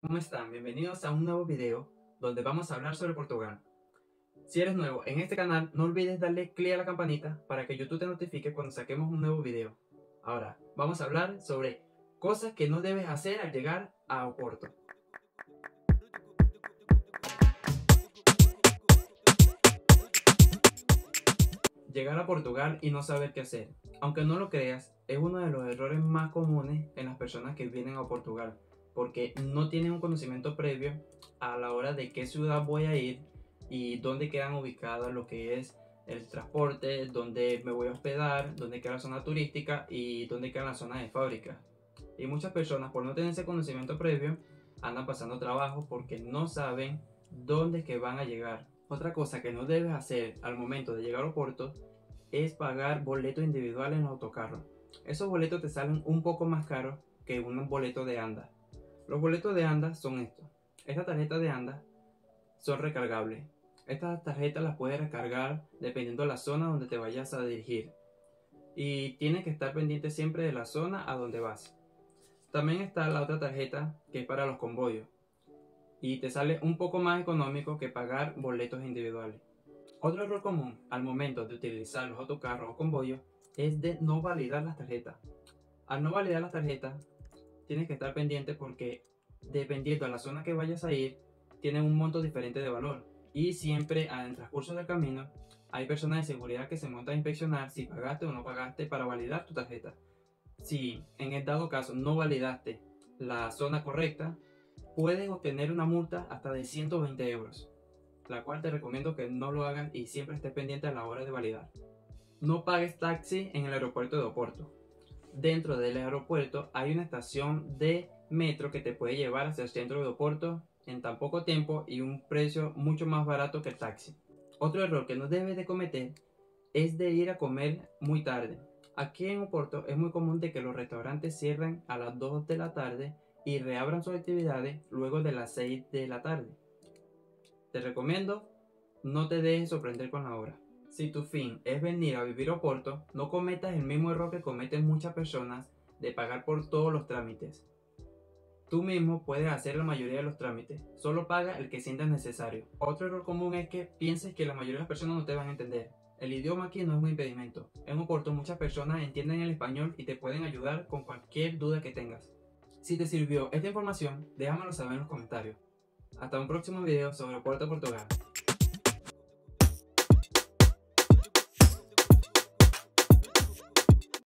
¿Cómo están? Bienvenidos a un nuevo video donde vamos a hablar sobre Portugal. Si eres nuevo en este canal, no olvides darle clic a la campanita para que YouTube te notifique cuando saquemos un nuevo video. Ahora, vamos a hablar sobre cosas que no debes hacer al llegar a Oporto. Llegar a Portugal y no saber qué hacer. Aunque no lo creas, es uno de los errores más comunes en las personas que vienen a Portugal porque no tienen un conocimiento previo a la hora de qué ciudad voy a ir y dónde quedan ubicadas lo que es el transporte, dónde me voy a hospedar, dónde queda la zona turística y dónde queda la zona de fábrica. Y muchas personas por no tener ese conocimiento previo andan pasando trabajo porque no saben dónde que van a llegar. Otra cosa que no debes hacer al momento de llegar a Oporto es pagar boletos individuales en autocarro. Esos boletos te salen un poco más caros que un boleto de anda. Los boletos de ANDA son estos. Estas tarjetas de ANDA son recargables. Estas tarjetas las puedes recargar dependiendo de la zona donde te vayas a dirigir. Y tienes que estar pendiente siempre de la zona a donde vas. También está la otra tarjeta que es para los convoyos. Y te sale un poco más económico que pagar boletos individuales. Otro error común al momento de utilizar los autocarros o convoyos es de no validar las tarjetas. Al no validar las tarjetas, tienes que estar pendiente porque dependiendo de la zona que vayas a ir, tienen un monto diferente de valor. Y siempre en el transcurso del camino hay personas de seguridad que se montan a inspeccionar si pagaste o no pagaste para validar tu tarjeta. Si en el dado caso no validaste la zona correcta, puedes obtener una multa hasta de 120 euros, la cual te recomiendo que no lo hagan y siempre estés pendiente a la hora de validar. No pagues taxi en el aeropuerto de Oporto dentro del aeropuerto hay una estación de metro que te puede llevar hacia el centro de Oporto en tan poco tiempo y un precio mucho más barato que el taxi. Otro error que no debes de cometer es de ir a comer muy tarde. Aquí en Oporto es muy común de que los restaurantes cierren a las 2 de la tarde y reabran sus actividades luego de las 6 de la tarde. Te recomiendo no te dejes sorprender con la hora. Si tu fin es venir a vivir a Oporto, no cometas el mismo error que cometen muchas personas de pagar por todos los trámites. Tú mismo puedes hacer la mayoría de los trámites, solo paga el que sientas necesario. Otro error común es que pienses que la mayoría de las personas no te van a entender. El idioma aquí no es un impedimento. En Oporto muchas personas entienden el español y te pueden ayudar con cualquier duda que tengas. Si te sirvió esta información, déjamelo saber en los comentarios. Hasta un próximo video sobre Oporto Portugal.